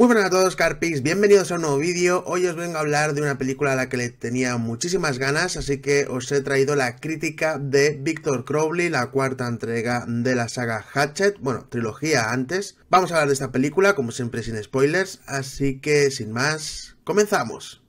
Muy buenas a todos Carpix, bienvenidos a un nuevo vídeo. Hoy os vengo a hablar de una película a la que le tenía muchísimas ganas, así que os he traído la crítica de Victor Crowley, la cuarta entrega de la saga Hatchet, bueno, trilogía antes. Vamos a hablar de esta película, como siempre sin spoilers, así que sin más, comenzamos.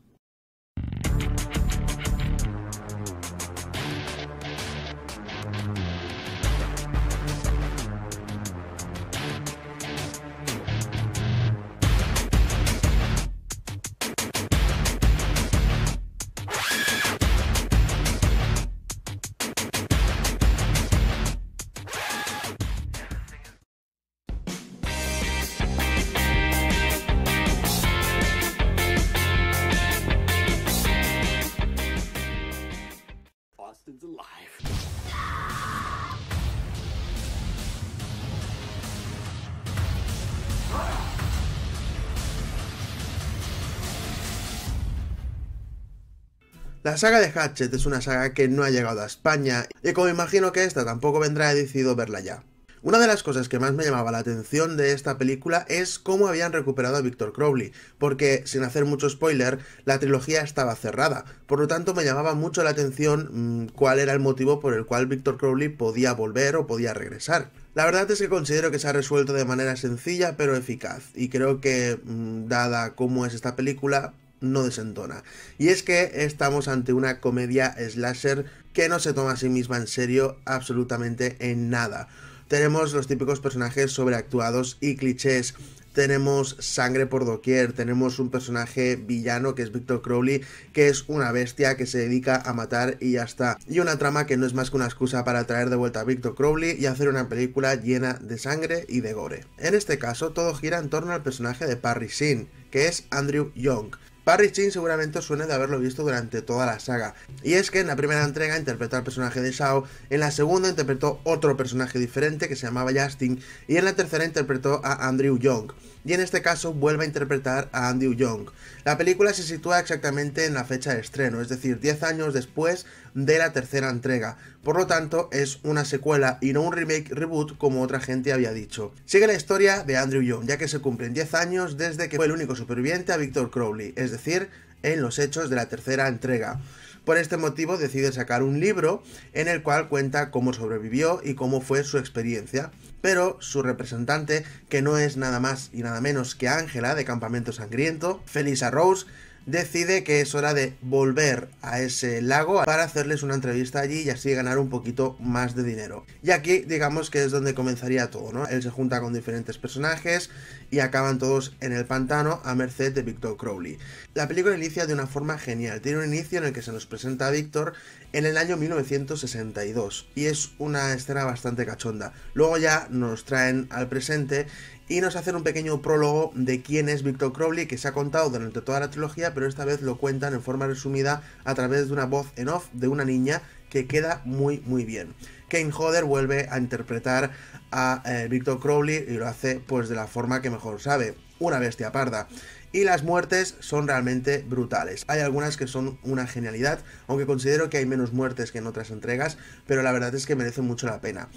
La saga de Hatchet es una saga que no ha llegado a España, y como imagino que esta tampoco vendrá, he decidido verla ya. Una de las cosas que más me llamaba la atención de esta película es cómo habían recuperado a Victor Crowley, porque, sin hacer mucho spoiler, la trilogía estaba cerrada, por lo tanto me llamaba mucho la atención mmm, cuál era el motivo por el cual Victor Crowley podía volver o podía regresar. La verdad es que considero que se ha resuelto de manera sencilla pero eficaz, y creo que, mmm, dada cómo es esta película, no desentona. Y es que estamos ante una comedia slasher que no se toma a sí misma en serio absolutamente en nada. Tenemos los típicos personajes sobreactuados y clichés. Tenemos sangre por doquier, tenemos un personaje villano que es Victor Crowley, que es una bestia que se dedica a matar y ya está. Y una trama que no es más que una excusa para traer de vuelta a Victor Crowley y hacer una película llena de sangre y de gore. En este caso, todo gira en torno al personaje de Parry Shin, que es Andrew Young. Parry Chin seguramente os suene de haberlo visto durante toda la saga. Y es que en la primera entrega interpretó al personaje de Shao, en la segunda interpretó otro personaje diferente que se llamaba Justin, y en la tercera interpretó a Andrew Young. Y en este caso vuelve a interpretar a Andrew Young. La película se sitúa exactamente en la fecha de estreno, es decir, 10 años después de la tercera entrega. Por lo tanto, es una secuela y no un remake reboot como otra gente había dicho. Sigue la historia de Andrew Young, ya que se cumplen 10 años desde que fue el único superviviente a Victor Crowley, decir, en los hechos de la tercera entrega. Por este motivo decide sacar un libro en el cual cuenta cómo sobrevivió y cómo fue su experiencia. Pero su representante, que no es nada más y nada menos que Ángela de Campamento Sangriento, Felisa Rose, decide que es hora de volver a ese lago para hacerles una entrevista allí y así ganar un poquito más de dinero. Y aquí digamos que es donde comenzaría todo, ¿no? Él se junta con diferentes personajes y acaban todos en el pantano a merced de Victor Crowley. La película inicia de una forma genial, tiene un inicio en el que se nos presenta a Victor en el año 1962 y es una escena bastante cachonda. Luego ya nos traen al presente y nos hacen un pequeño prólogo de quién es Victor Crowley que se ha contado durante toda la trilogía, pero esta vez lo cuentan en forma resumida a través de una voz en off de una niña que queda muy muy bien. Kane Hodder vuelve a interpretar a eh, Victor Crowley y lo hace pues de la forma que mejor sabe, una bestia parda. Y las muertes son realmente brutales. Hay algunas que son una genialidad, aunque considero que hay menos muertes que en otras entregas, pero la verdad es que merece mucho la pena.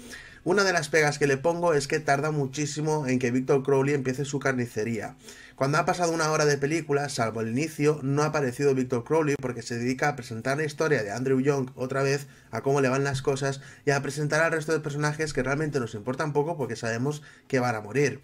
Una de las pegas que le pongo es que tarda muchísimo en que Victor Crowley empiece su carnicería. Cuando ha pasado una hora de película, salvo el inicio, no ha aparecido Victor Crowley porque se dedica a presentar la historia de Andrew Young otra vez, a cómo le van las cosas y a presentar al resto de personajes que realmente nos importan poco porque sabemos que van a morir.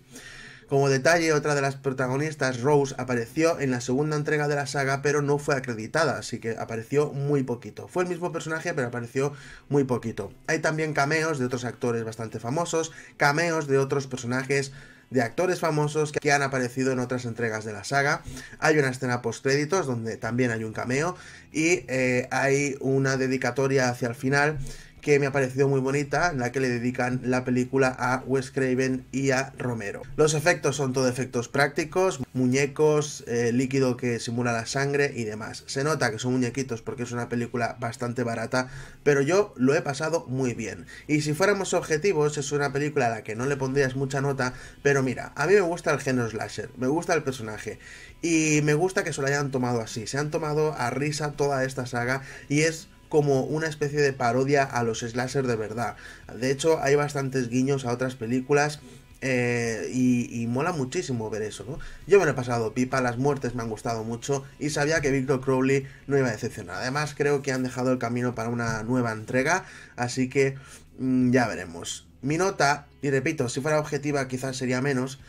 Como detalle, otra de las protagonistas, Rose, apareció en la segunda entrega de la saga, pero no fue acreditada, así que apareció muy poquito. Fue el mismo personaje, pero apareció muy poquito. Hay también cameos de otros actores bastante famosos, cameos de otros personajes de actores famosos que han aparecido en otras entregas de la saga. Hay una escena post créditos donde también hay un cameo y eh, hay una dedicatoria hacia el final que me ha parecido muy bonita, en la que le dedican la película a Wes Craven y a Romero. Los efectos son todo efectos prácticos, muñecos, eh, líquido que simula la sangre y demás. Se nota que son muñequitos porque es una película bastante barata, pero yo lo he pasado muy bien. Y si fuéramos objetivos, es una película a la que no le pondrías mucha nota, pero mira, a mí me gusta el género slasher, me gusta el personaje y me gusta que se lo hayan tomado así, se han tomado a risa toda esta saga y es como una especie de parodia a los slasher de verdad. De hecho, hay bastantes guiños a otras películas Eh, y, mola muchísimo ver eso, ¿no? Yo me lo he pasado pipa, las muertes me han gustado mucho y sabía que Victor Crowley no iba a decepcionar. Además, creo que han dejado el camino para una nueva entrega, así que mm, ya veremos. Mi nota, y repito, si fuera objetiva quizás sería menos,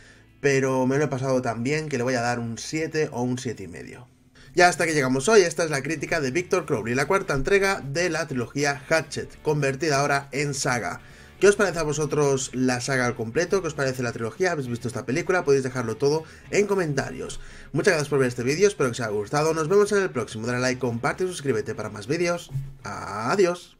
pero me lo he pasado tan bien que le voy a dar un 7 o un 7,5. Ya hasta que llegamos hoy, esta es la crítica de Victor Crowley, la cuarta entrega de la trilogía Hatchet, convertida ahora en saga. ¿Qué os parece a vosotros la saga al completo? ¿Qué os parece la trilogía? ¿Habéis visto esta película? Podéis dejarlo todo en comentarios. Muchas gracias por ver este vídeo, espero que os haya gustado. Nos vemos en el próximo. Dale like, comparte y suscríbete para más vídeos. Adiós.